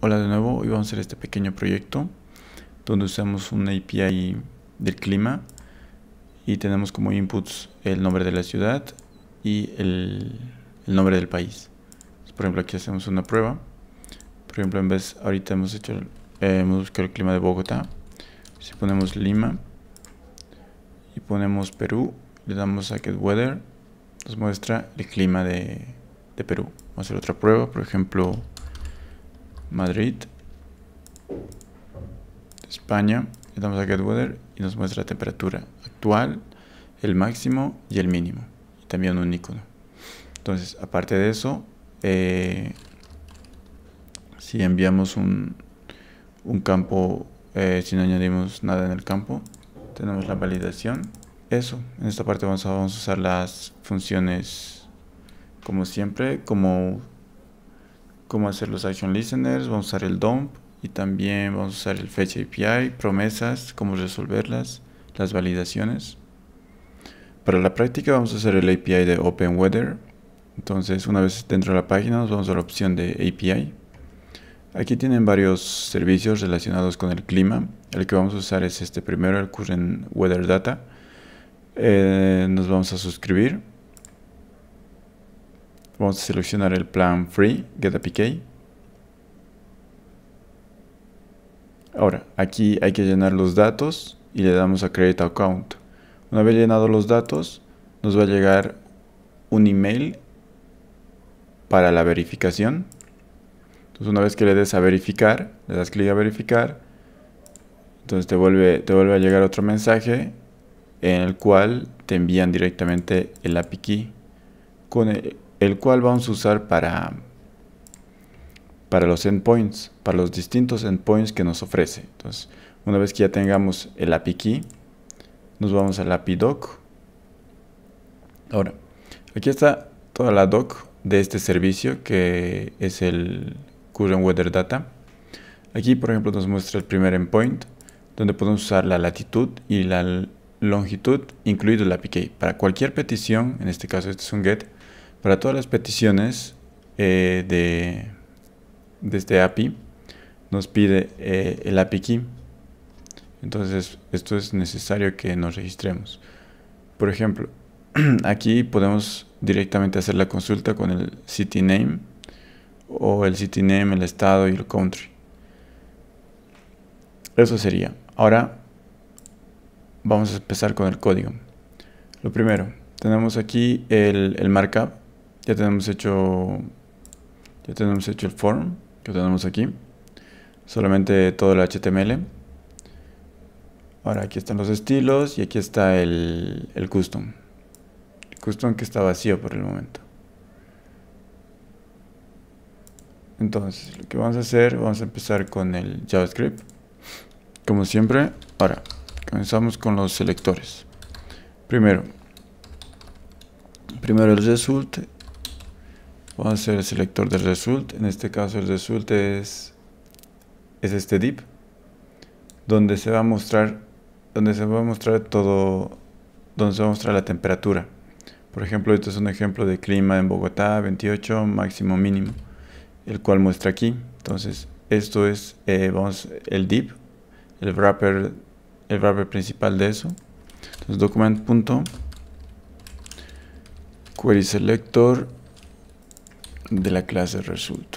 Hola de nuevo, hoy vamos a hacer este pequeño proyecto donde usamos un API del clima y tenemos como inputs el nombre de la ciudad y el, el nombre del país. Por ejemplo, aquí hacemos una prueba. Por ejemplo, en vez, ahorita hemos hecho, eh, hemos buscado el clima de Bogotá. Si ponemos Lima y ponemos Perú, le damos a Get Weather, nos muestra el clima de, de Perú. Vamos a hacer otra prueba, por ejemplo, Madrid, España, le damos a Get Weather y nos muestra la temperatura actual, el máximo y el mínimo. Y también un icono. Entonces, aparte de eso, eh, si enviamos un, un campo, eh, si no añadimos nada en el campo, tenemos la validación. Eso, en esta parte vamos a, vamos a usar las funciones como siempre, como cómo hacer los action listeners, vamos a usar el dump y también vamos a usar el fetch API, promesas, cómo resolverlas, las validaciones. Para la práctica vamos a hacer el API de Open Weather. Entonces una vez dentro de la página nos vamos a la opción de API. Aquí tienen varios servicios relacionados con el clima. El que vamos a usar es este primero, el Current Weather Data. Eh, nos vamos a suscribir Vamos a seleccionar el plan Free, Get APK. Ahora, aquí hay que llenar los datos y le damos a Create Account. Una vez llenado los datos, nos va a llegar un email para la verificación. Entonces, una vez que le des a verificar, le das clic a verificar, entonces te vuelve, te vuelve a llegar otro mensaje en el cual te envían directamente el API key con el, el cual vamos a usar para, para los endpoints, para los distintos endpoints que nos ofrece. Entonces, una vez que ya tengamos el API key, nos vamos al API doc. Ahora, aquí está toda la doc de este servicio que es el Current Weather Data. Aquí, por ejemplo, nos muestra el primer endpoint, donde podemos usar la latitud y la longitud, incluido el API key. Para cualquier petición, en este caso este es un GET, para todas las peticiones eh, de, de, este API nos pide eh, el API key. Entonces esto es necesario que nos registremos. Por ejemplo, aquí podemos directamente hacer la consulta con el city name o el city name, el estado y el country. Eso sería. Ahora vamos a empezar con el código. Lo primero, tenemos aquí el, el markup ya tenemos hecho ya tenemos hecho el form que tenemos aquí. Solamente todo el HTML ahora aquí están los estilos y aquí está el, el custom. El custom que está vacío por el momento. Entonces lo que vamos a hacer vamos a empezar con el JavaScript. Como siempre ahora comenzamos con los selectores. Primero primero el result Vamos a hacer el selector del result. En este caso el result es, es este div. Donde se va a mostrar. Donde se va a mostrar todo. Donde se va a mostrar la temperatura. Por ejemplo, esto es un ejemplo de clima en Bogotá, 28, máximo mínimo. El cual muestra aquí. Entonces, esto es eh, vamos, el div. El wrapper, el wrapper principal de eso. Entonces, document. De la clase result.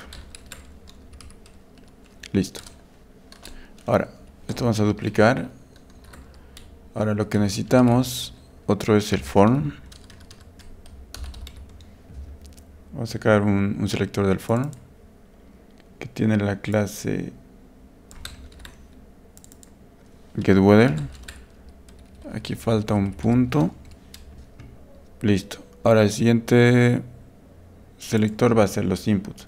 Listo. Ahora, esto vamos a duplicar. Ahora lo que necesitamos, otro es el form. Vamos a sacar un, un selector del form que tiene la clase getWeather. Aquí falta un punto. Listo. Ahora el siguiente selector va a ser los inputs.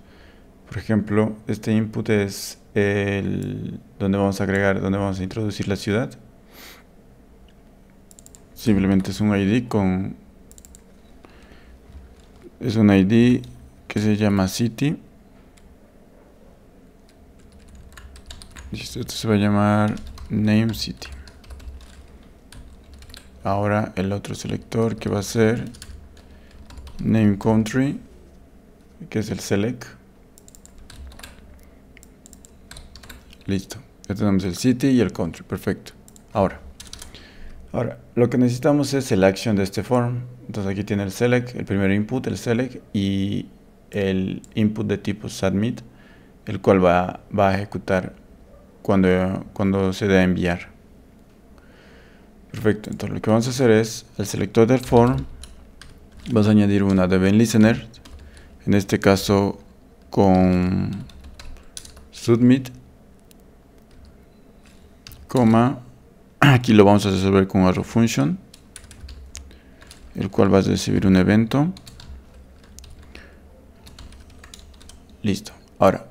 Por ejemplo, este input es el donde vamos a agregar, donde vamos a introducir la ciudad. Simplemente es un ID con es un ID que se llama city. esto se va a llamar name city. Ahora el otro selector que va a ser name country que es el select Listo. Ya tenemos el city y el country. Perfecto. Ahora. Ahora, lo que necesitamos es el action de este form. Entonces aquí tiene el select, el primer input, el select y el input de tipo submit, el cual va, va a ejecutar cuando, cuando se dé a enviar. Perfecto, entonces lo que vamos a hacer es, el selector del form, vamos a añadir una de listener, en este caso con submit, coma, aquí lo vamos a resolver con arrow function, el cual va a recibir un evento. Listo. Ahora,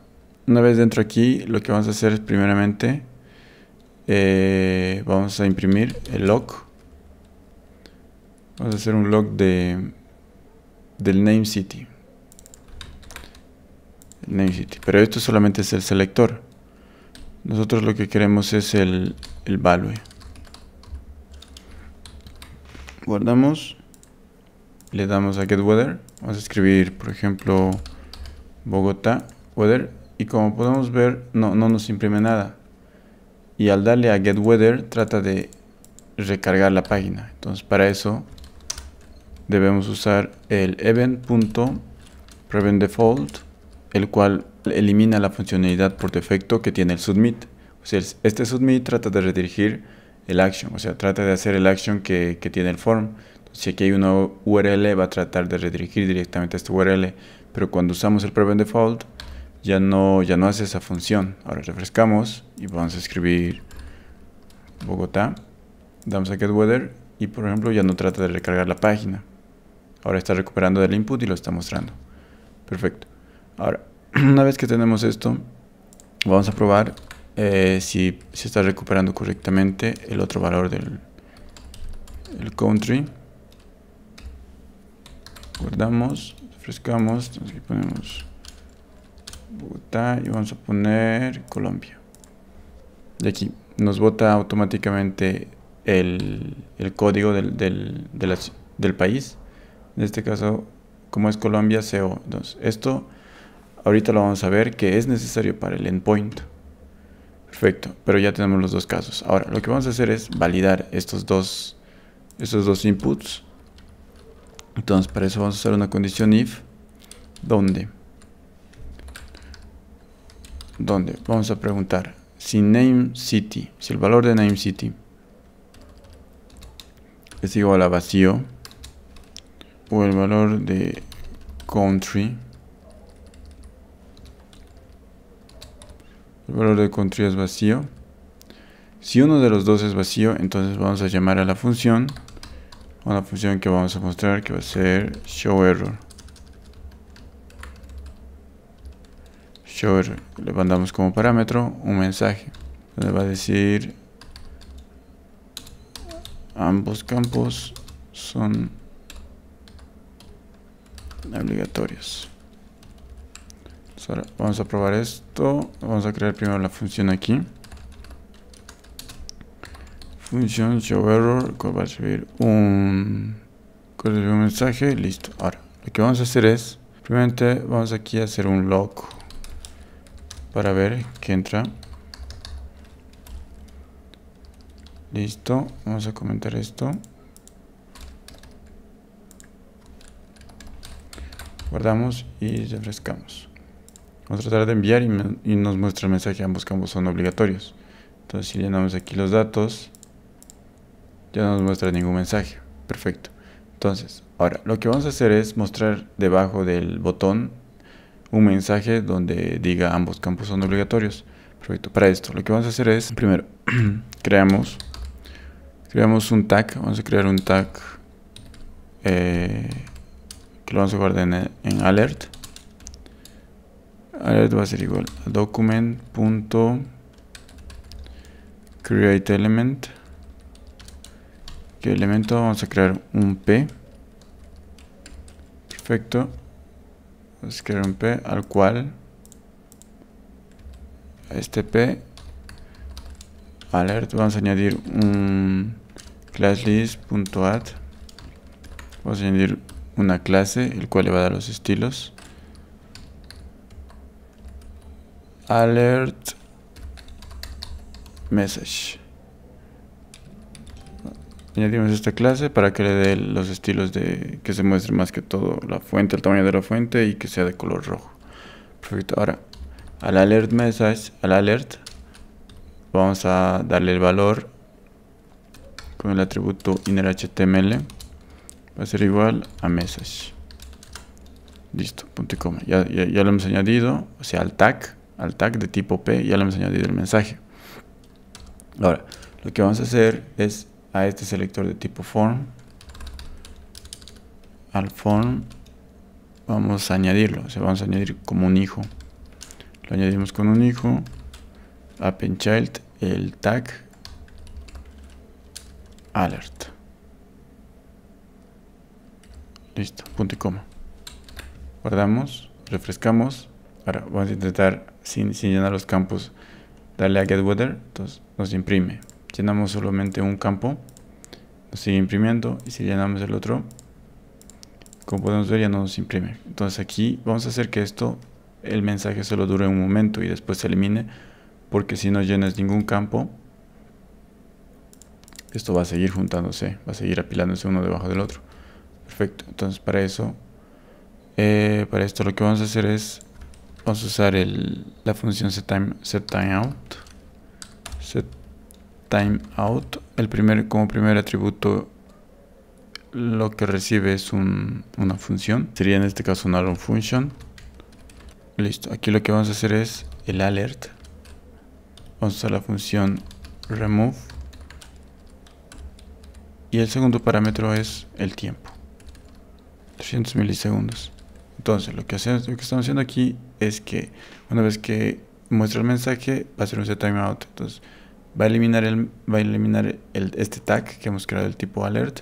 una vez dentro aquí, lo que vamos a hacer es primeramente eh, vamos a imprimir el log. Vamos a hacer un log de del name city. Name city. Pero esto solamente es el selector. Nosotros lo que queremos es el, el value. Guardamos. Le damos a get weather. Vamos a escribir, por ejemplo, Bogotá weather. Y como podemos ver, no, no nos imprime nada y al darle a get weather trata de recargar la página entonces para eso debemos usar el event.preventDefault el cual elimina la funcionalidad por defecto que tiene el submit o sea, este submit trata de redirigir el action o sea trata de hacer el action que, que tiene el form si aquí hay una URL va a tratar de redirigir directamente a esta URL pero cuando usamos el preventDefault ya no, ya no hace esa función. Ahora refrescamos y vamos a escribir Bogotá. Damos a get weather y por ejemplo ya no trata de recargar la página. Ahora está recuperando del input y lo está mostrando. Perfecto. Ahora, una vez que tenemos esto, vamos a probar eh, si se está recuperando correctamente el otro valor del el country. Guardamos, refrescamos, aquí ponemos Bogotá y vamos a poner Colombia. Y aquí nos bota automáticamente el, código del, del, país. En este caso, como es Colombia, CO. Entonces, esto ahorita lo vamos a ver que es necesario para el endpoint. Perfecto, pero ya tenemos los dos casos. Ahora, lo que vamos a hacer es validar estos dos, estos dos inputs. Entonces, para eso vamos a hacer una condición if, donde donde vamos a preguntar si name city, si el valor de name city es igual a vacío o el valor de country el valor de country es vacío. Si uno de los dos es vacío entonces vamos a llamar a la función una función que vamos a mostrar que va a ser show error. Le mandamos como parámetro un mensaje le va a decir ambos campos son obligatorios vamos a probar esto vamos a crear primero la función aquí función show error va a recibir un, un mensaje listo ahora lo que vamos a hacer es primeramente vamos aquí a hacer un log para ver que entra. Listo, vamos a comentar esto. Guardamos y refrescamos. Vamos a tratar de enviar y, nos muestra el mensaje ambos campos son obligatorios. Entonces si llenamos aquí los datos, ya no nos muestra ningún mensaje. Perfecto. Entonces, ahora lo que vamos a hacer es mostrar debajo del botón un mensaje donde diga ambos campos son obligatorios. Perfecto. Para esto lo que vamos a hacer es, primero, creamos, creamos un tag. Vamos a crear un tag eh, que lo vamos a guardar en, alert. Alert va a ser igual. A document.createElement. Que elemento vamos a crear un p. Perfecto. Crear un p al cual este p. Alert. Vamos a añadir un classlist.add vamos a añadir una clase el cual le va a dar los estilos alert message. Añadimos esta clase para que le dé los estilos de que se muestre más que todo la fuente, el tamaño de la fuente y que sea de color rojo. Perfecto. Ahora, al alert message, al alert, vamos a darle el valor con el atributo innerHTML. Va a ser igual a message. Listo, punto y coma. Ya lo hemos añadido, o sea, al tag, al tag de tipo P, ya le hemos añadido el mensaje. Ahora, lo que vamos a hacer es a este selector de tipo form al form vamos a añadirlo, o sea, vamos a añadir como un hijo. Lo añadimos con un hijo, child el tag alert. Listo, punto y coma. Guardamos, refrescamos. Ahora vamos a intentar sin, sin llenar los campos, darle a get weather, entonces nos imprime. Llenamos solamente un campo nos sigue imprimiendo y si llenamos el otro como podemos ver ya no nos imprime. Entonces aquí vamos a hacer que esto el mensaje solo dure un momento y después se elimine porque si no llenas ningún campo esto va a seguir juntándose va a seguir apilándose uno debajo del otro. Perfecto. Entonces para eso eh, para esto lo que vamos a hacer es vamos a usar la función setTime set time out set timeout, el primer, como primer atributo lo que recibe es una función, sería en este caso una run function. Listo, aquí lo que vamos a hacer es el alert. Vamos a usar la función remove. Y el segundo parámetro es el tiempo. 300 milisegundos. Entonces, lo que, hacemos, lo que estamos haciendo aquí es que una vez que muestra el mensaje, va a ser un set timeout. Entonces, va a eliminar, el, va a eliminar el, este tag que hemos creado el tipo alert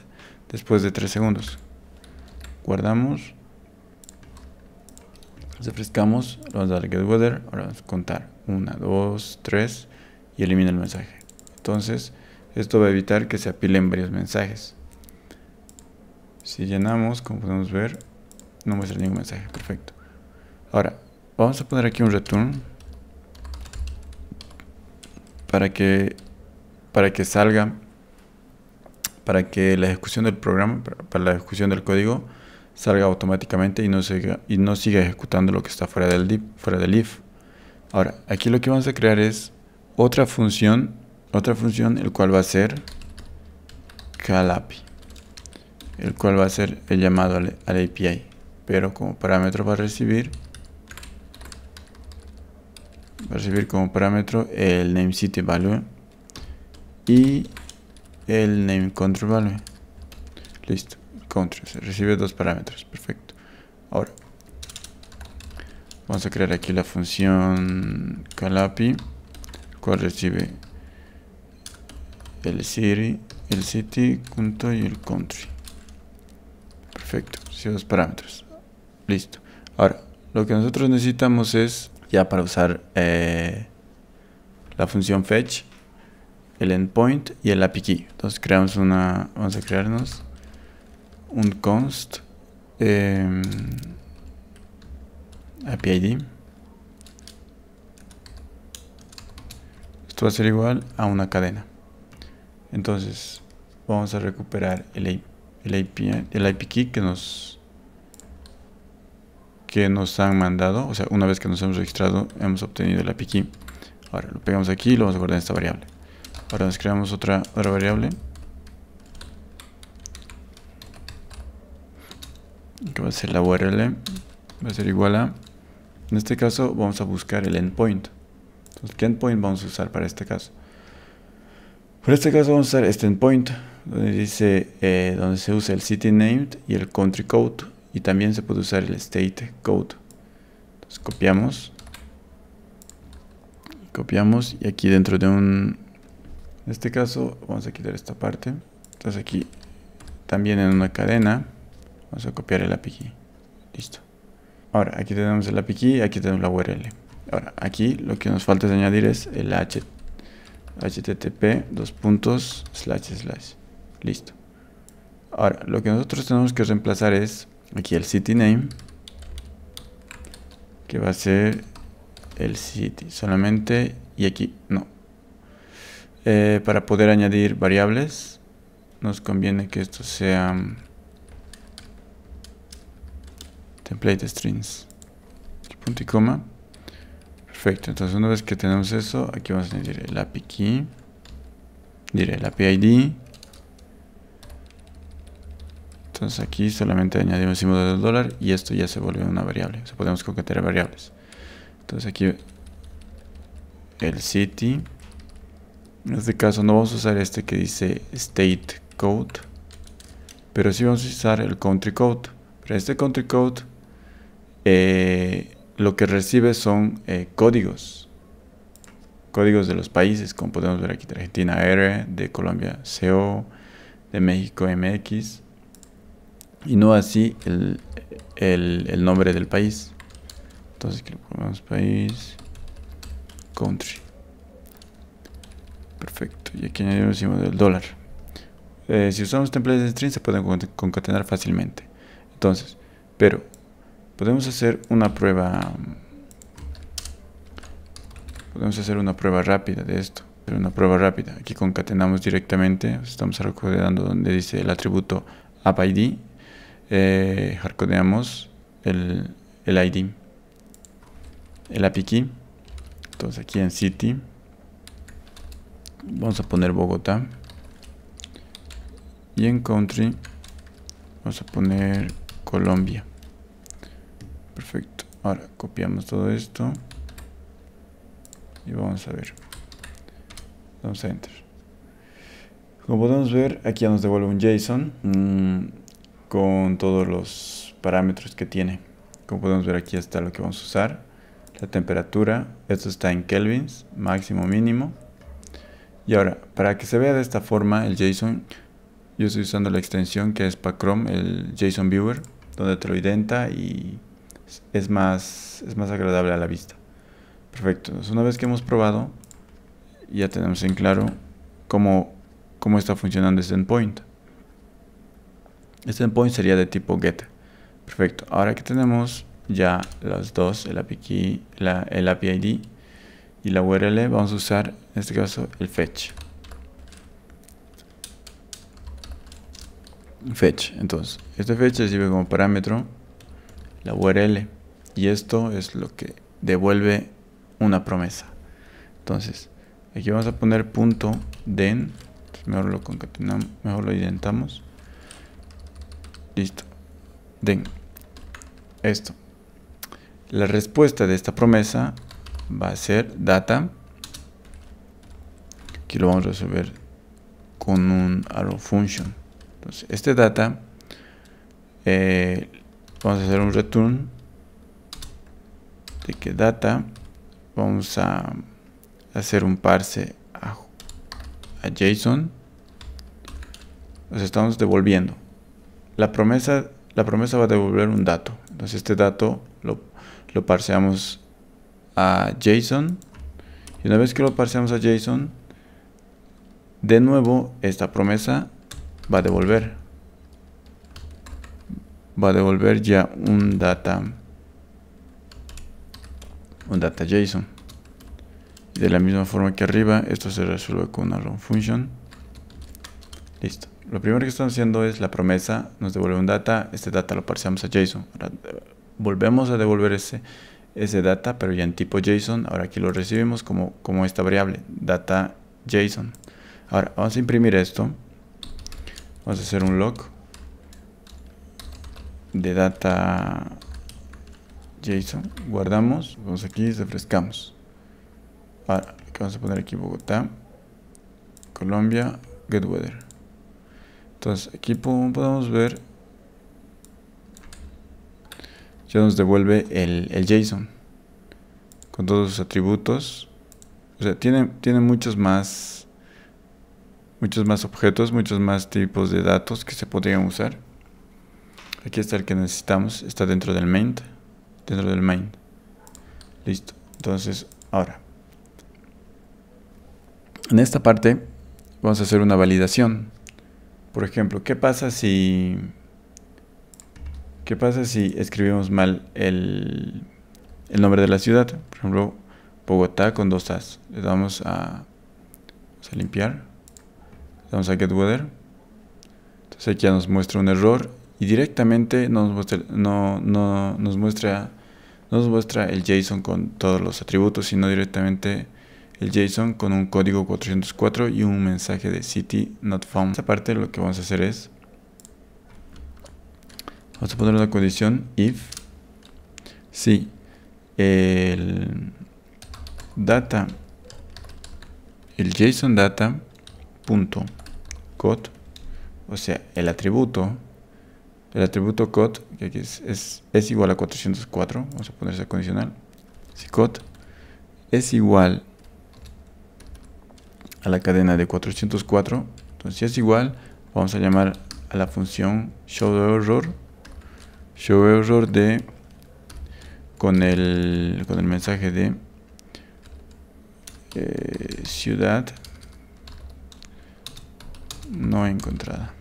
después de 3 segundos. Guardamos. Refrescamos. Vamos a dar get weather. Ahora vamos a contar 1, 2, 3 y elimina el mensaje. Entonces, esto va a evitar que se apilen varios mensajes. Si llenamos, como podemos ver, no muestra ningún mensaje. Perfecto. Ahora, vamos a poner aquí un return para que, para que salga, para que la ejecución del programa, para la ejecución del código, salga automáticamente y no siga, y no siga ejecutando lo que está fuera del, fuera del if. Ahora, aquí lo que vamos a crear es otra función, otra función, el cual va a ser call el cual va a ser el llamado al, al API, pero como parámetro va a recibir va a recibir como parámetro el name city value y el name country value. Listo country se recibe dos parámetros perfecto. Ahora vamos a crear aquí la función calapi cual recibe el city el city punto y el country. Perfecto dos parámetros listo ahora lo que nosotros necesitamos es ya para usar eh, la función fetch, el endpoint y el API key. Entonces creamos una, vamos a crearnos un const eh, API ID. Esto va a ser igual a una cadena. Entonces vamos a recuperar el, el API, el IP key que nos que nos han mandado, o sea, una vez que nos hemos registrado, hemos obtenido el API key. Ahora lo pegamos aquí y lo vamos a guardar en esta variable. Ahora nos creamos otra, otra variable. Que va a ser la URL. Va a ser igual a... En este caso vamos a buscar el endpoint. Entonces, ¿qué endpoint vamos a usar para este caso? Para este caso vamos a usar este endpoint, donde dice, eh, donde se usa el city named y el country code y también se puede usar el state code. Entonces copiamos. Copiamos y aquí dentro de un en este caso vamos a quitar esta parte. Entonces aquí también en una cadena vamos a copiar el API listo. Ahora aquí tenemos el API aquí tenemos la URL ahora aquí lo que nos falta es añadir es el H, http dos puntos slash slash. Listo. Ahora lo que nosotros tenemos que reemplazar es aquí el city name que va a ser el city solamente y aquí no Eh, para poder añadir variables, nos conviene que esto sea template strings. Punto y coma. Perfecto, entonces una vez que tenemos eso, aquí vamos a añadir el API key, diré el API ID. Entonces aquí solamente añadimos el símbolo del dólar y esto ya se vuelve una variable. O sea, podemos concatenar variables. Entonces aquí el city. En este caso no vamos a usar este que dice state code, pero sí vamos a usar el country code. Pero este country code eh, lo que recibe son eh, códigos. Códigos de los países, como podemos ver aquí de Argentina R, de Colombia CO, de México MX, y no así el, el nombre del país. Entonces aquí le ponemos país, country. Perfecto, y aquí añadimos el dólar. Eh, si usamos templates de string se pueden concatenar fácilmente. Entonces, pero podemos hacer una prueba podemos hacer una prueba rápida de esto una prueba rápida aquí concatenamos directamente estamos hardcodeando donde dice el atributo appid eh, hardcodeamos el, el id el API key entonces aquí en city vamos a poner Bogotá y en country vamos a poner Colombia. Perfecto ahora copiamos todo esto y vamos a ver vamos a enter como podemos ver aquí ya nos devuelve un JSON mm, con todos los parámetros que tiene como podemos ver aquí está lo que vamos a usar la temperatura, esto está en kelvins, máximo, mínimo. Y ahora, para que se vea de esta forma el JSON, yo estoy usando la extensión que es para Chrome, el JSON Viewer, donde te lo identa y es más, es más agradable a la vista. Perfecto, una vez que hemos probado, ya tenemos en claro cómo, cómo está funcionando este endpoint. Este endpoint sería de tipo get. Perfecto, ahora que tenemos ya los dos, el API, la, el API ID y la URL, vamos a usar en este caso el fetch. Fetch, entonces, este fetch recibe como parámetro la URL y esto es lo que devuelve una promesa. Entonces, aquí vamos a poner punto den, mejor lo concatenamos, mejor lo identamos. Listo. Den. Esto. La respuesta de esta promesa va a ser data. Aquí lo vamos a resolver con un arrow function. Entonces, este data, eh, vamos a hacer un return de que data, vamos a hacer un parse a, JSON. Nos estamos devolviendo. La promesa, la promesa va a devolver un dato. Entonces, este dato lo lo parseamos a JSON y una vez que lo parseamos a JSON de nuevo esta promesa va a devolver. Va a devolver ya un data un data JSON de la misma forma que arriba esto se resuelve con una run function. Listo lo primero que estamos haciendo es la promesa nos devuelve un data este data lo parseamos a JSON volvemos a devolver ese, ese data, pero ya en tipo JSON. Ahora aquí lo recibimos como, como esta variable, data JSON. Ahora vamos a imprimir esto. Vamos a hacer un log de data JSON. Guardamos, vamos aquí, refrescamos. Ahora, vamos a poner aquí Bogotá, Colombia, get weather. Entonces aquí podemos ver ya nos devuelve el, JSON con todos sus atributos. O sea, tiene, tiene muchos más muchos más objetos, muchos más tipos de datos que se podrían usar. Aquí está el que necesitamos, está dentro del main, dentro del main. Listo. Entonces, ahora en esta parte vamos a hacer una validación. Por ejemplo, ¿qué pasa si ¿Qué pasa si escribimos mal el, nombre de la ciudad? Por ejemplo, Bogotá con dos As. Le damos a Vamos a limpiar. Vamos a get weather. Entonces aquí ya nos muestra un error y directamente nos muestra, no, no, nos muestra, nos muestra el JSON con todos los atributos, sino directamente el JSON con un código 404 y un mensaje de city not found. Esta parte lo que vamos a hacer es vamos a poner una condición if si el data el JSON data punto code o sea el atributo el atributo code que aquí es, es, igual a 404 vamos a poner esa condicional si code es igual a la cadena de 404 entonces si es igual vamos a llamar a la función showError showError de con el con el mensaje de eh, ciudad no encontrada.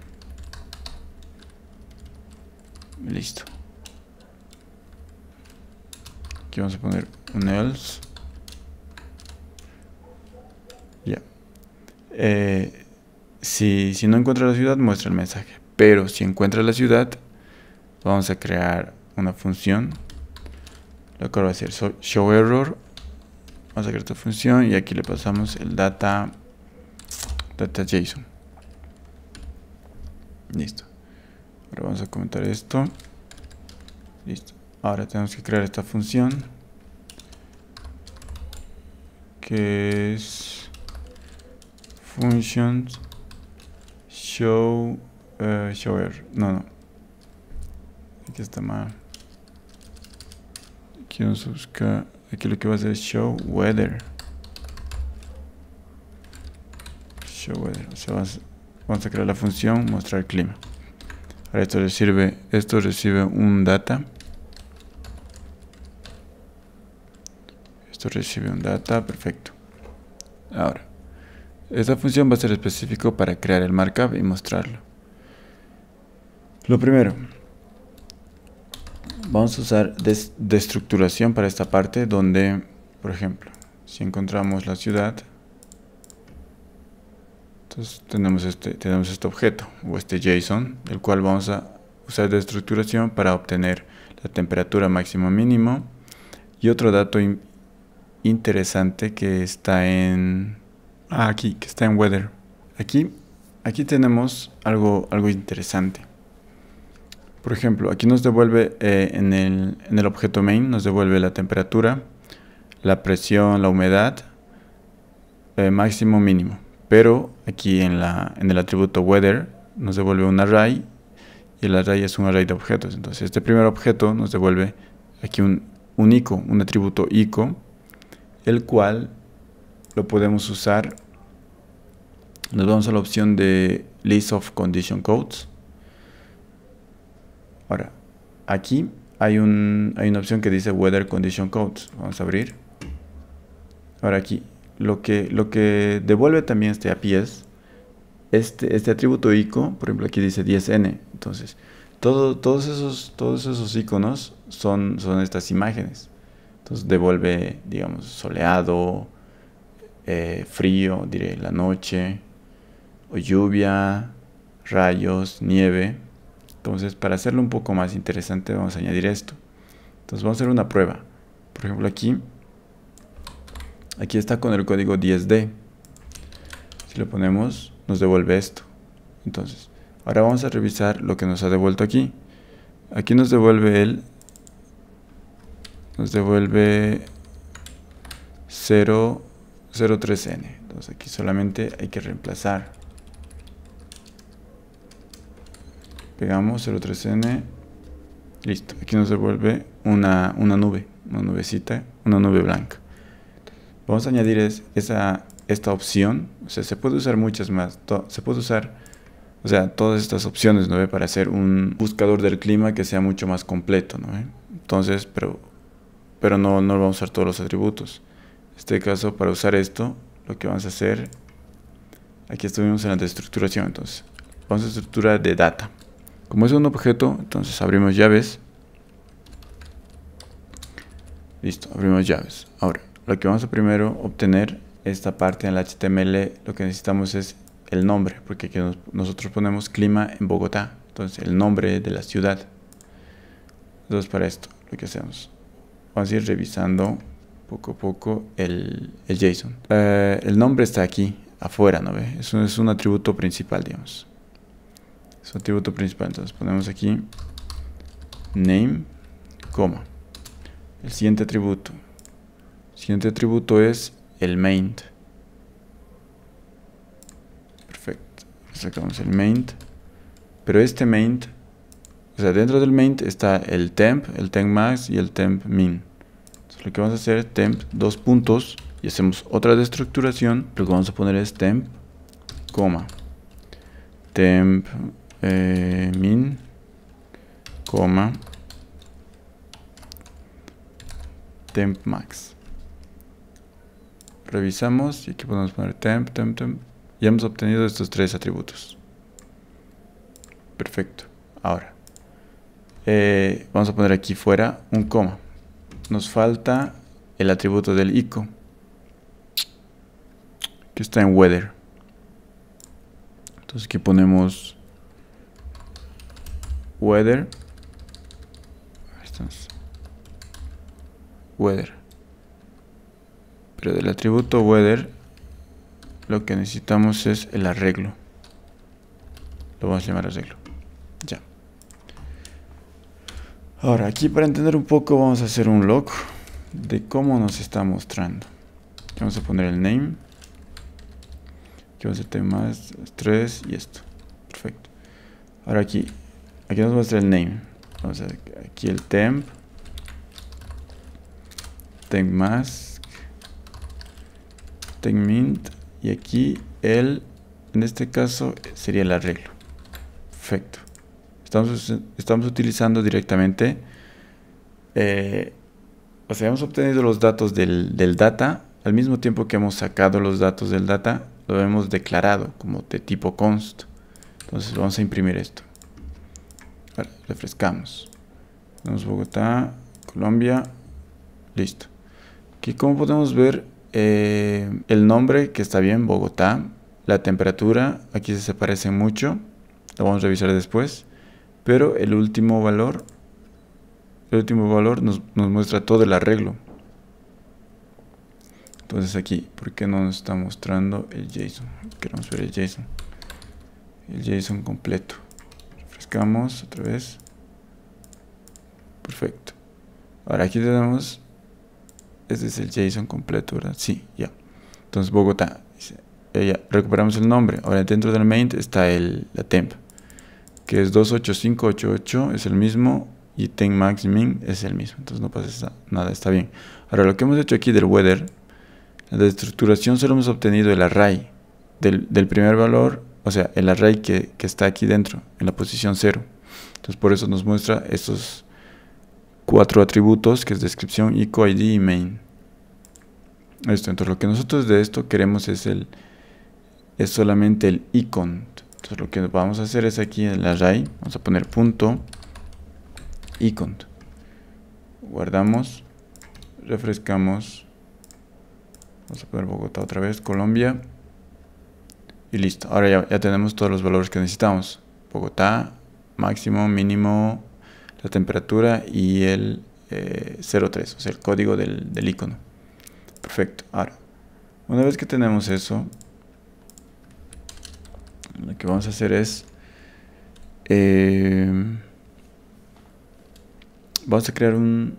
Listo. Aquí vamos a poner un else eh, si, si no encuentra la ciudad muestra el mensaje. Pero si encuentra la ciudad vamos a crear una función lo que va a hacer show error. Vamos a crear esta función y aquí le pasamos el data data json. Listo. Ahora vamos a comentar esto. Listo. Ahora tenemos que crear esta función que es functions show uh, shower. No no. Aquí está mal aquí vamos a buscar aquí lo que va a hacer es show weather. Show weather. O sea, vamos a crear la función mostrar clima. Ahora esto recibe, esto recibe un data. Esto recibe un data, perfecto. Ahora, esta función va a ser específico para crear el markup y mostrarlo. Lo primero, vamos a usar destructuración para esta parte donde, por ejemplo, si encontramos la ciudad, entonces tenemos este, tenemos este objeto o este JSON, el cual vamos a usar de estructuración para obtener la temperatura máximo mínimo. Y otro dato interesante que está en aquí, que está en weather. Aquí, aquí tenemos algo, algo interesante. Por ejemplo, aquí nos devuelve eh, en, el, en el objeto main, nos devuelve la temperatura, la presión, la humedad, eh, máximo mínimo pero aquí en, la, en el atributo weather nos devuelve un array y el array es un array de objetos. Entonces este primer objeto nos devuelve aquí un, un ico, un atributo ico, el cual lo podemos usar. Nos vamos a la opción de list of condition codes. Ahora, aquí hay, un, hay una opción que dice weather condition codes. Vamos a abrir. Ahora aquí lo que, lo que devuelve también este API es este, este atributo ICO, por ejemplo aquí dice 10N, entonces todo, todos, esos, todos esos iconos son, son estas imágenes. Entonces devuelve, digamos, soleado, eh, frío, diré la noche, o lluvia, rayos, nieve. Entonces, para hacerlo un poco más interesante, vamos a añadir esto. Entonces, vamos a hacer una prueba. Por ejemplo, aquí Aquí está con el código 10D. Si lo ponemos, nos devuelve esto. Entonces, ahora vamos a revisar lo que nos ha devuelto aquí. Aquí nos devuelve el... Nos devuelve 0, 03N. Entonces aquí solamente hay que reemplazar. Pegamos 03N. Listo. Aquí nos devuelve una, una nube. Una nubecita. Una nube blanca. Vamos a añadir esa, esta opción. O sea, se puede usar muchas más. Se puede usar, o sea, todas estas opciones, ¿no? Para hacer un buscador del clima que sea mucho más completo. Entonces, pero, pero no, no vamos a usar todos los atributos. Este caso, para usar esto, lo que vamos a hacer, aquí estuvimos en la estructuración, entonces, vamos a estructurar de data. Como es un objeto, entonces abrimos llaves. Listo, abrimos llaves. Ahora, lo que vamos a primero obtener esta parte en el HTML lo que necesitamos es el nombre, porque aquí nosotros ponemos clima en Bogotá, entonces el nombre de la ciudad. Entonces para esto lo que hacemos, vamos a ir revisando poco a poco el, JSON. Eh, el nombre está aquí, afuera, ¿no ve? Eso es un atributo principal, digamos. Es un atributo principal, entonces ponemos aquí name, coma. El siguiente atributo. El siguiente atributo es el main. Perfecto. Sacamos el main. Pero este main, o sea, dentro del main está el temp, el temp max y el temp min. Lo que vamos a hacer es temp dos puntos y hacemos otra destructuración. Lo que vamos a poner es temp, coma, temp eh, min, coma, temp max. Revisamos y aquí podemos poner temp, temp, temp. Y hemos obtenido estos tres atributos. Perfecto. Ahora, eh, vamos a poner aquí fuera un coma. Nos falta el atributo del ico, que está en weather. Entonces aquí ponemos weather. Weather. Pero del atributo weather lo que necesitamos es el arreglo. Lo vamos a llamar arreglo. Ya. Ahora, aquí para entender un poco vamos a hacer un log de cómo nos está mostrando. Vamos a poner el name. Aquí vamos a más 3 y esto. Perfecto. Ahora aquí, aquí nos muestra el name. Vamos a aquí el temp. Temp mask. Temp mint. Y aquí el, en este caso, sería el arreglo. Perfecto. Estamos, estamos utilizando directamente, eh, o sea, hemos obtenido los datos del, del data, al mismo tiempo que hemos sacado los datos del data, lo hemos declarado como de tipo const. Entonces vamos a imprimir esto. refrescamos. Tenemos Bogotá, Colombia, listo. Aquí como podemos ver, eh, el nombre que está bien, Bogotá. La temperatura, aquí se parecen mucho. Lo vamos a revisar después. Pero el último valor, el último valor nos, muestra todo el arreglo. Entonces aquí, ¿por qué no nos está mostrando el JSON? Queremos ver el JSON. El JSON completo. Refrescamos otra vez. Perfecto. Ahora aquí tenemos este es el JSON completo, ¿verdad? Sí, ya. Entonces Bogotá. Ya, recuperamos el nombre. Ahora dentro del main está el, la temp, que es 28588, es el mismo, y temp max min es el mismo. Entonces no pasa nada, está bien. Ahora lo que hemos hecho aquí del weather, la estructuración solo hemos obtenido el array del, del primer valor, o sea, el array que, que está aquí dentro, en la posición 0. Entonces por eso nos muestra estos cuatro atributos que es descripción, ICO, ID y main. Esto, entonces lo que nosotros de esto queremos es el es solamente el icon. Entonces lo que vamos a hacer es aquí en el array, vamos a poner punto icon. Guardamos, refrescamos. Vamos a poner Bogotá otra vez, Colombia. Y listo. Ahora ya, tenemos todos los valores que necesitamos. Bogotá, máximo, mínimo, la temperatura y el 03, eh, o sea, el código del, del icono. Perfecto. Ahora, una vez que tenemos eso, lo que vamos a hacer es eh, vamos a crear un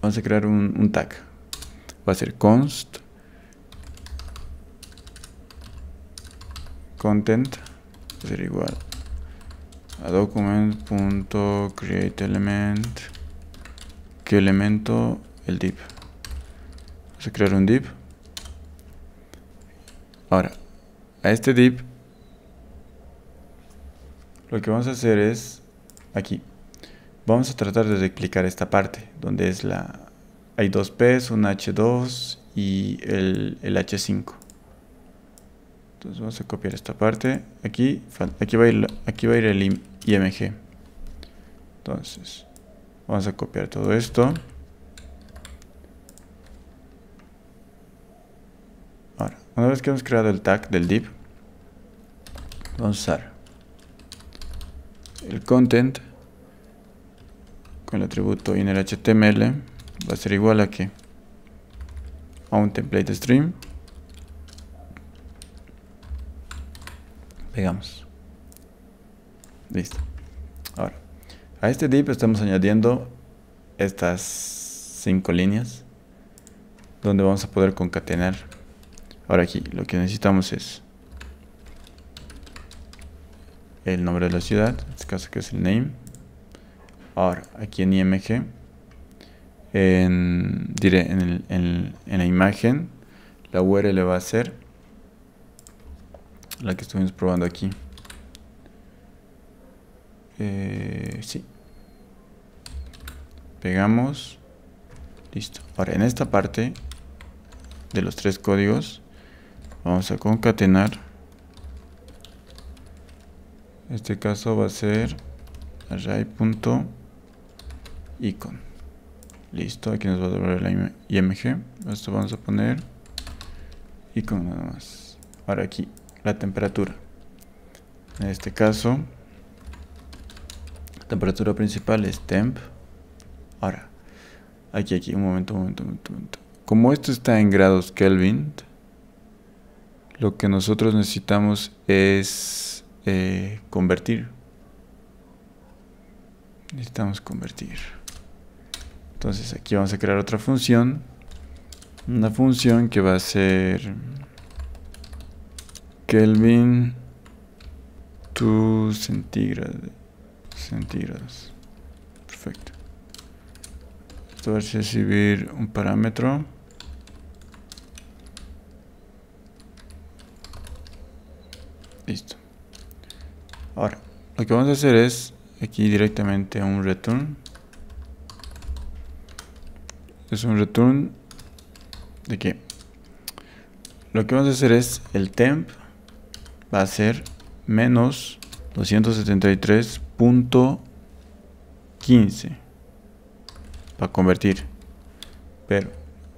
vamos a crear un, un tag va a ser const content va a ser igual a document.createElement ¿qué elemento? el div vamos a crear un div ahora a este div lo que vamos a hacer es aquí. Vamos a tratar de replicar esta parte donde es la hay dos P's, un H2 y el, el H5 entonces vamos a copiar esta parte. Aquí aquí va ir, aquí va a ir el img entonces vamos a copiar todo esto Ahora, una vez que hemos creado el tag del div, vamos a usar el content con el atributo innerHTML va a ser igual a que a un template stream. Pegamos. Listo. Ahora a este div estamos añadiendo estas cinco líneas donde vamos a poder concatenar ahora aquí lo que necesitamos es el nombre de la ciudad en este caso que es el name. Ahora aquí en img en, diré, en, en, la imagen la URL va a ser la que estuvimos probando aquí. Eh, sí. Pegamos. Listo. Ahora en esta parte de los tres códigos vamos a concatenar. Este caso va a ser array.icon listo aquí nos va a devolver la img esto vamos a poner icon nada más. Ahora aquí la temperatura. En este caso temperatura principal es temp. Ahora aquí aquí un momento un momento un momento. Como esto está en grados Kelvin lo que nosotros necesitamos es eh, convertir. Necesitamos convertir. Entonces aquí vamos a crear otra función. Una función que va a ser Kelvin to centígrados. Perfecto. Esto va a recibir un parámetro listo. Ahora lo que vamos a hacer es aquí directamente un return. Es un return de que lo que vamos a hacer es el temp va a ser menos 273.15 para convertir. Pero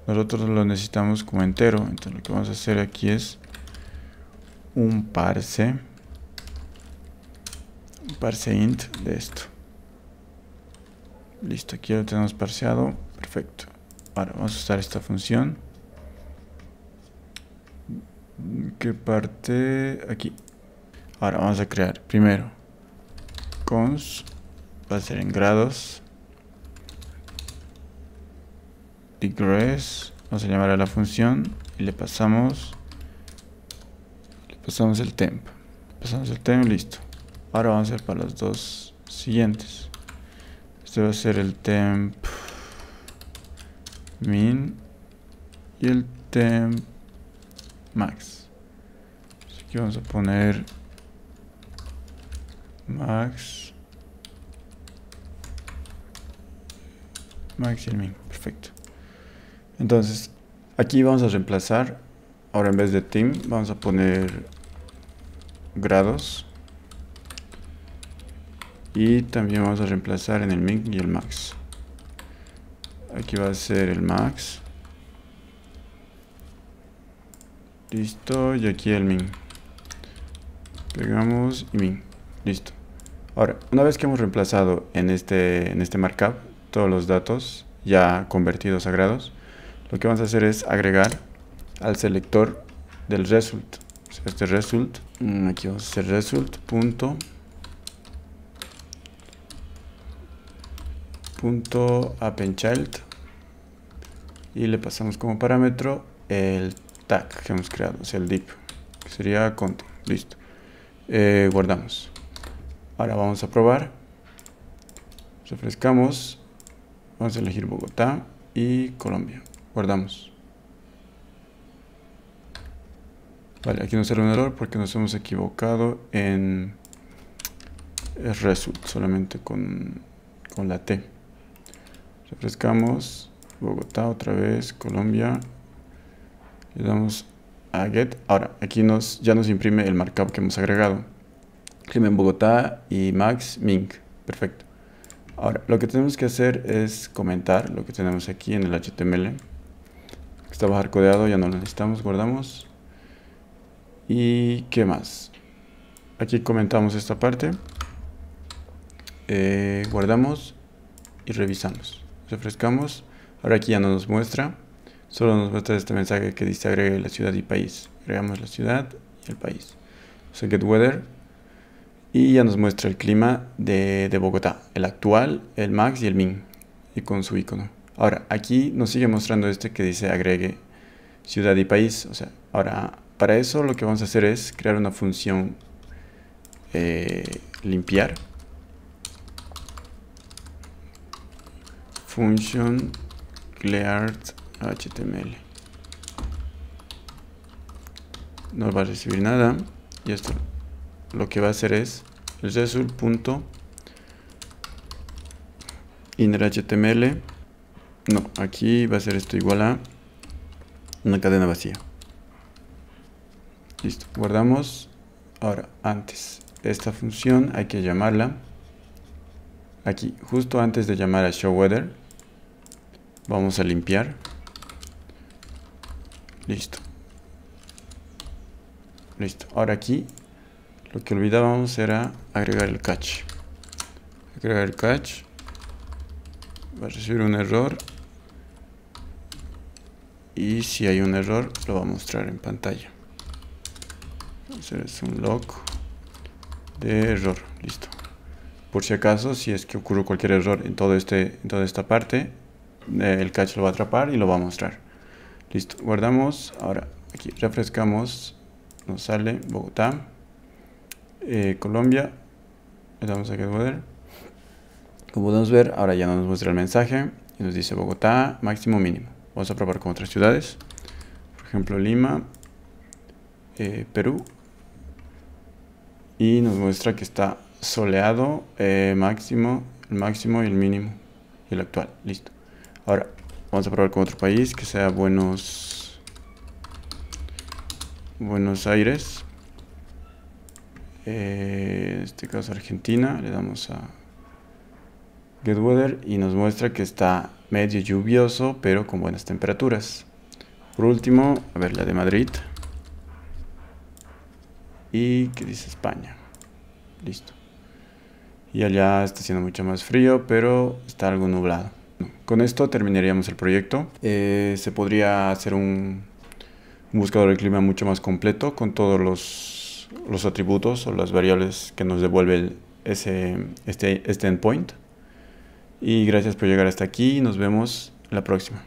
nosotros lo necesitamos como entero. Entonces lo que vamos a hacer aquí es un parse parse int de esto. Listo, aquí lo tenemos parseado. Perfecto. Ahora vamos a usar esta función. ¿Qué parte? Aquí. Ahora vamos a crear primero cons va a ser en grados digress vamos a llamar a la función y le pasamos pasamos el temp pasamos el temp listo Ahora vamos a hacer para los dos siguientes. Este va a ser el temp min y el temp max. Aquí vamos a poner max max y el min. Perfecto. Entonces, aquí vamos a reemplazar. Ahora en vez de team, vamos a poner grados. Y también vamos a reemplazar en el min y el max. Aquí va a ser el max. Listo y aquí el min. Pegamos y min. Listo. Ahora una vez que hemos reemplazado en este en este markup todos los datos ya convertidos a grados lo que vamos a hacer es agregar al selector del result este result mm, aquí vamos a hacer result punto punto appendchild y le pasamos como parámetro el tag que hemos creado, o sea el div, que sería content, listo. Eh, guardamos. Ahora vamos a probar. Refrescamos. Vamos a elegir Bogotá y Colombia. Guardamos. Vale, aquí nos sale un error porque nos hemos equivocado en result, solamente con, con la T. Refrescamos Bogotá otra vez Colombia. Le damos a get. Ahora aquí nos ya nos imprime el markup que hemos agregado. En Bogotá y max mink. Perfecto. Ahora lo que tenemos que hacer es comentar lo que tenemos aquí en el HTML está bajar codeado ya no lo necesitamos guardamos ¿Y qué más? Aquí comentamos esta parte. Eh, guardamos y revisamos. Refrescamos. Ahora aquí ya no nos muestra. Solo nos muestra este mensaje que dice agregue la ciudad y país. Agregamos la ciudad y el país. O get weather. Y ya nos muestra el clima de, de Bogotá. El actual, el max y el min. Y con su icono. Ahora, aquí nos sigue mostrando este que dice agregue ciudad y país. O sea, ahora para eso lo que vamos a hacer es crear una función eh, limpiar. Function clear HTML. No va a recibir nada. Y esto lo que va a hacer es el result. inner HTML. No, aquí va a ser esto igual a una cadena vacía. Listo, guardamos. Ahora, antes esta función hay que llamarla aquí, justo antes de llamar a showWeather, vamos a limpiar. Listo. Listo. Ahora aquí lo que olvidábamos era agregar el catch. Agregar el catch. Va a recibir un error. Y si hay un error, lo va a mostrar en pantalla es un log de error listo. Por si acaso si es que ocurre cualquier error en todo este en toda esta parte eh, el cache lo va a atrapar y lo va a mostrar. Listo guardamos ahora aquí refrescamos nos sale Bogotá eh, Colombia le damos a get como podemos ver ahora ya no nos muestra el mensaje y nos dice Bogotá máximo mínimo. Vamos a probar con otras ciudades por ejemplo Lima eh, Perú y nos muestra que está soleado eh, máximo, el máximo y el mínimo y el actual, listo. Ahora vamos a probar con otro país que sea Buenos Buenos Aires. Eh, en este caso Argentina, le damos a Get Weather y nos muestra que está medio lluvioso pero con buenas temperaturas. Por último, a ver la de Madrid y que dice España. Listo. Y allá está haciendo mucho más frío, pero está algo nublado. Con esto terminaríamos el proyecto. Eh, se podría hacer un, buscador de clima mucho más completo con todos los, los atributos o las variables que nos devuelve ese, este, este endpoint. Y gracias por llegar hasta aquí. Nos vemos la próxima.